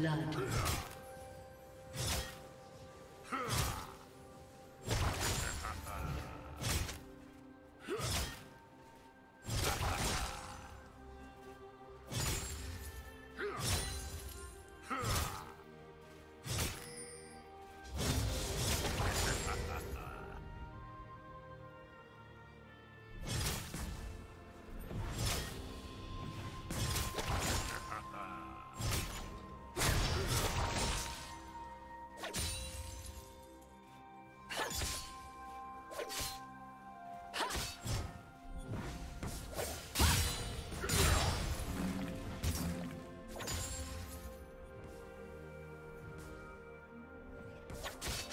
blood. Yeah.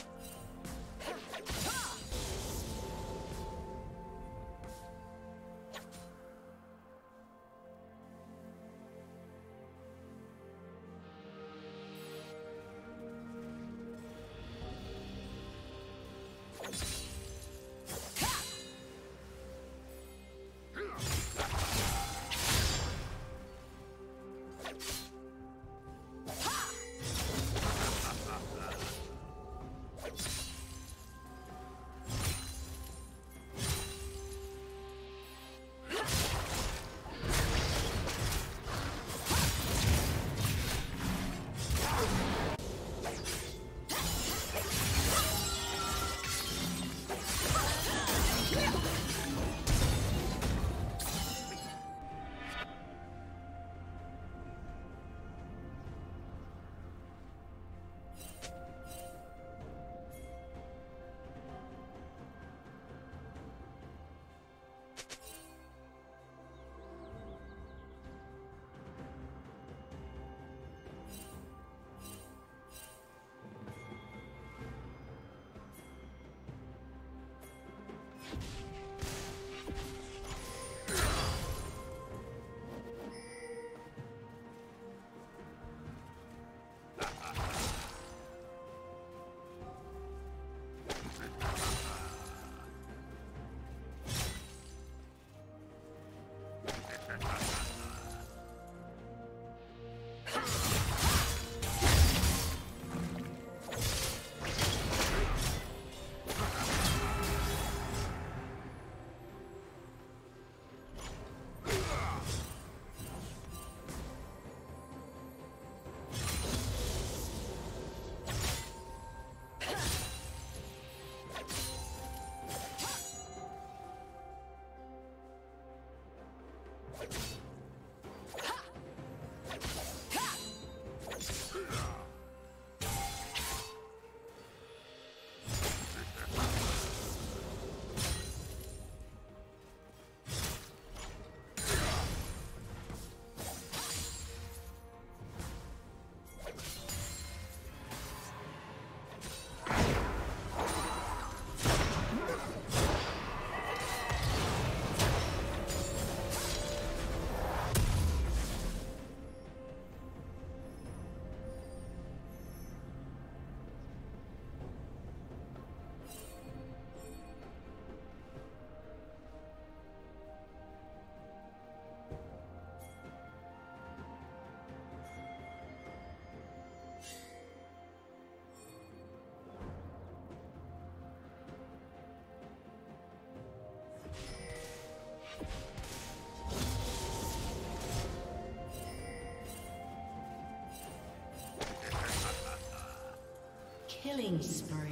Killing spree.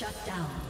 Shut down.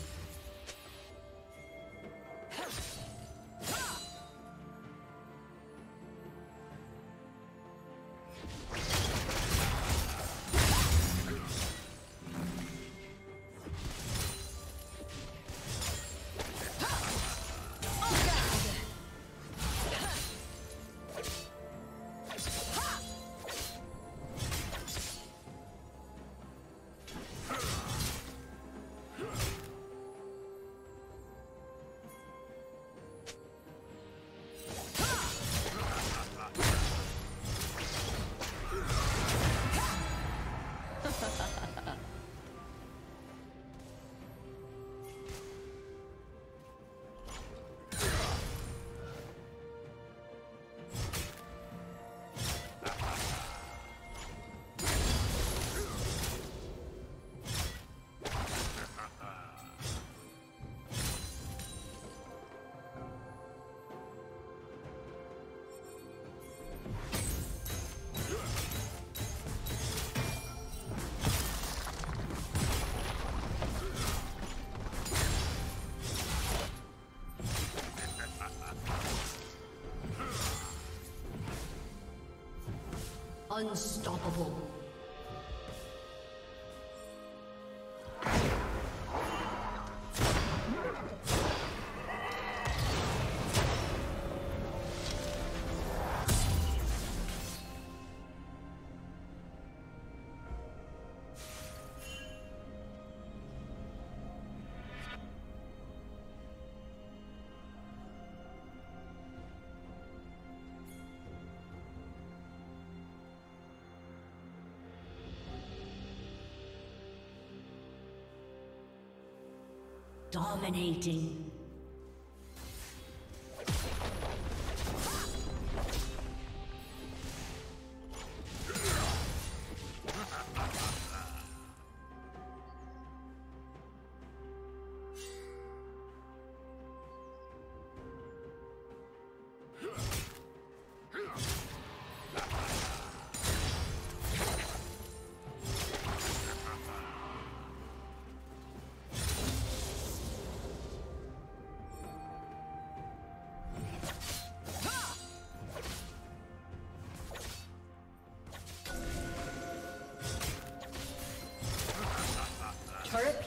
Unstoppable. Dominating.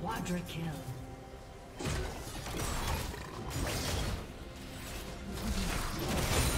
Quadra kill. Rampage.